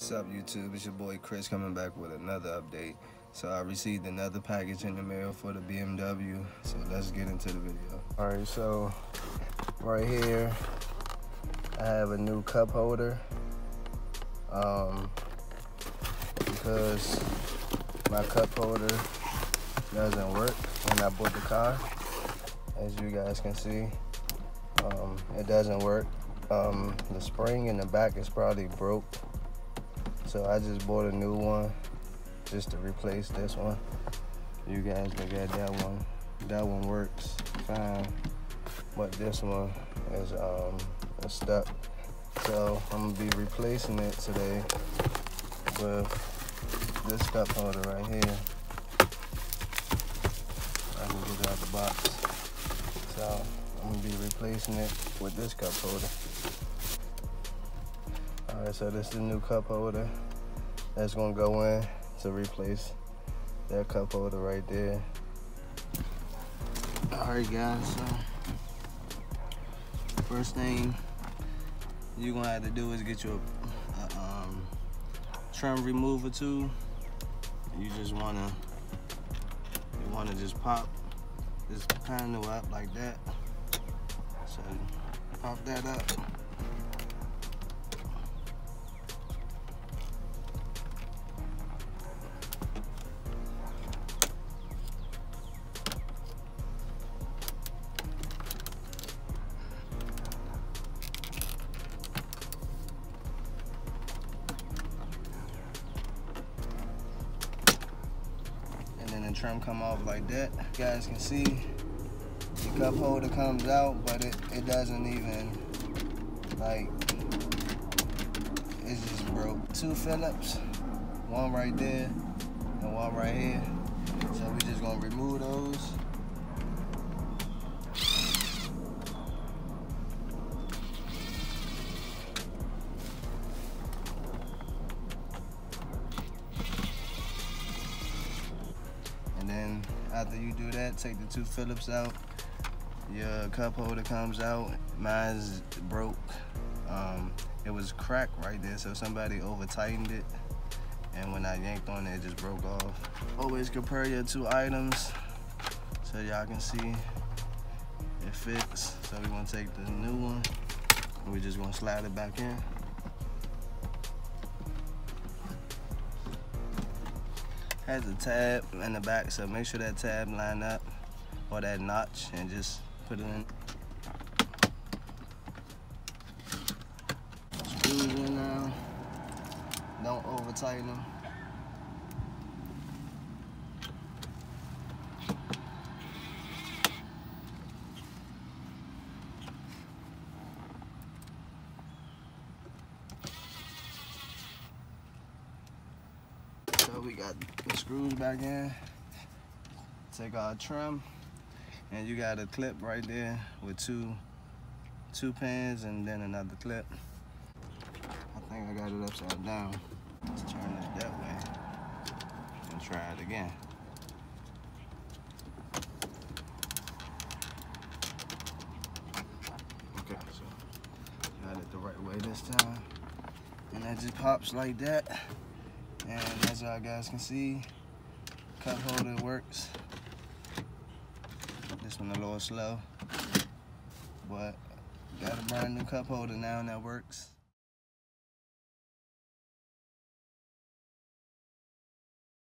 What's up YouTube? It's your boy Chris coming back with another update. So I received another package in the mail for the BMW. So let's get into the video. Alright, so right here I have a new cup holder. Um, because my cup holder doesn't work when I bought the car. As you guys can see, um, it doesn't work. Um, the spring in the back is probably broke so I just bought a new one just to replace this one. You guys look at that one. That one works fine, but this one is um stuck. So I'm gonna be replacing it today with this cup holder right here. I can get it out the box. So I'm gonna be replacing it with this cup holder. All right, so this is the new cup holder that's gonna go in to replace that cup holder right there. All right, guys, so first thing you're gonna have to do is get your uh, um, trim remover tool. You just wanna, you wanna just pop this panel up like that. So pop that up. Trim come off like that. You guys can see the cup holder comes out, but it, it doesn't even, like, it's just broke. Two Phillips, one right there and one right here. So we're just gonna remove those. Then after you do that, take the two Phillips out. Your cup holder comes out. Mine's broke. Um, it was cracked right there, so somebody over tightened it. And when I yanked on it, it just broke off. Always compare your two items so y'all can see it fits. So we're gonna take the new one and we're just gonna slide it back in. Has a tab in the back, so make sure that tab line up or that notch and just put it in. Screws in now. Don't over tighten them. We got the screws back in. Take our trim, and you got a clip right there with two two pins and then another clip. I think I got it upside down. Let's turn it that way and try it again. Okay, so got it the right way this time. And that just pops like that. And as y'all guys can see, cup holder works. This one a little slow, but got a brand new cup holder now and that works.